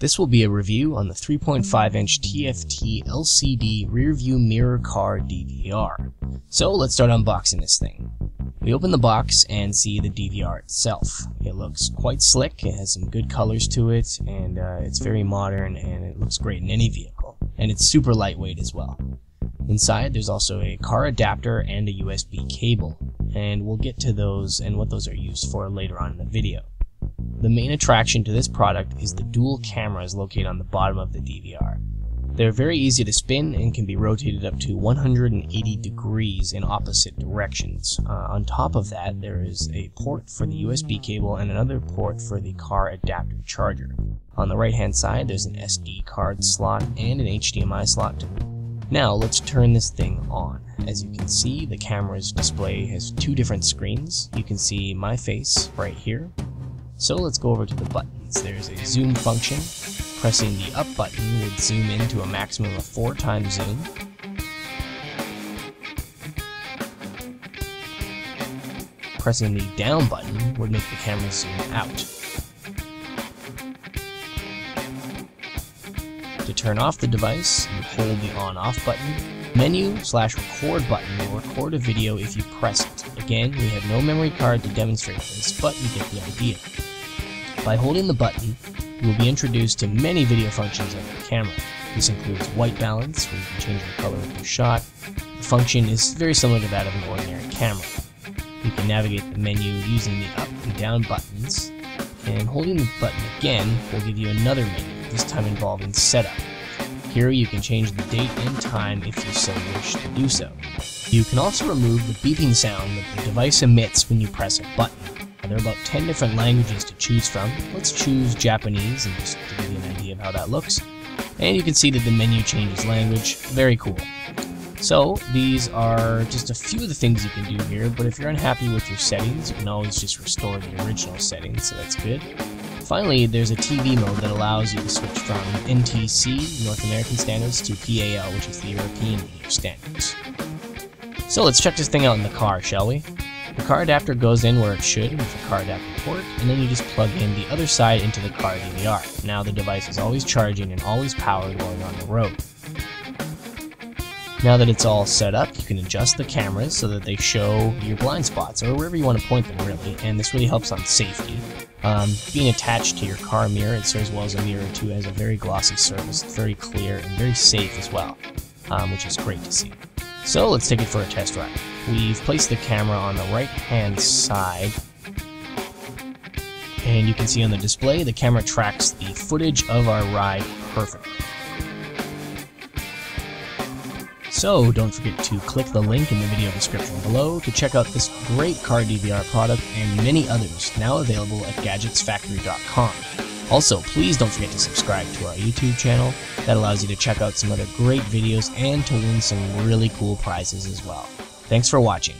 This will be a review on the 3.5 inch TFT LCD rearview mirror car DVR. So let's start unboxing this thing. We open the box and see the DVR itself. It looks quite slick, it has some good colors to it, and uh, it's very modern and it looks great in any vehicle. And it's super lightweight as well. Inside there's also a car adapter and a USB cable, and we'll get to those and what those are used for later on in the video. The main attraction to this product is the dual cameras located on the bottom of the DVR. They're very easy to spin and can be rotated up to 180 degrees in opposite directions. Uh, on top of that, there is a port for the USB cable and another port for the car adapter charger. On the right hand side, there's an SD card slot and an HDMI slot. Now let's turn this thing on. As you can see, the camera's display has two different screens. You can see my face right here, so let's go over to the buttons. There's a zoom function. Pressing the up button would zoom in to a maximum of 4 times zoom. Pressing the down button would make the camera zoom out. To turn off the device, you hold the on-off button. Menu slash record button will record a video if you press it. Again, we have no memory card to demonstrate this, but you get the idea. By holding the button, you will be introduced to many video functions of the camera. This includes white balance, where you can change the color of your shot. The function is very similar to that of an ordinary camera. You can navigate the menu using the up and down buttons, and holding the button again will give you another menu, this time involving setup. Here you can change the date and time if you so wish to do so. You can also remove the beeping sound that the device emits when you press a button. There are about 10 different languages to choose from. Let's choose Japanese and just to give you an idea of how that looks. And you can see that the menu changes language. Very cool. So these are just a few of the things you can do here, but if you're unhappy with your settings, you can always just restore the original settings, so that's good. Finally, there's a TV mode that allows you to switch from NTC, North American standards, to PAL, which is the European standards. So let's check this thing out in the car, shall we? The car adapter goes in where it should with the car adapter port, and then you just plug in the other side into the car DVR. Now the device is always charging and always powered while you're on the road. Now that it's all set up, you can adjust the cameras so that they show your blind spots, or wherever you want to point them really, and this really helps on safety. Um, being attached to your car mirror, it serves well as a mirror too, as a very glossy surface, very clear and very safe as well, um, which is great to see. So let's take it for a test ride. We've placed the camera on the right hand side and you can see on the display the camera tracks the footage of our ride perfectly. So don't forget to click the link in the video description below to check out this great car DVR product and many others now available at gadgetsfactory.com. Also, please don't forget to subscribe to our YouTube channel. That allows you to check out some other great videos and to win some really cool prizes as well. Thanks for watching.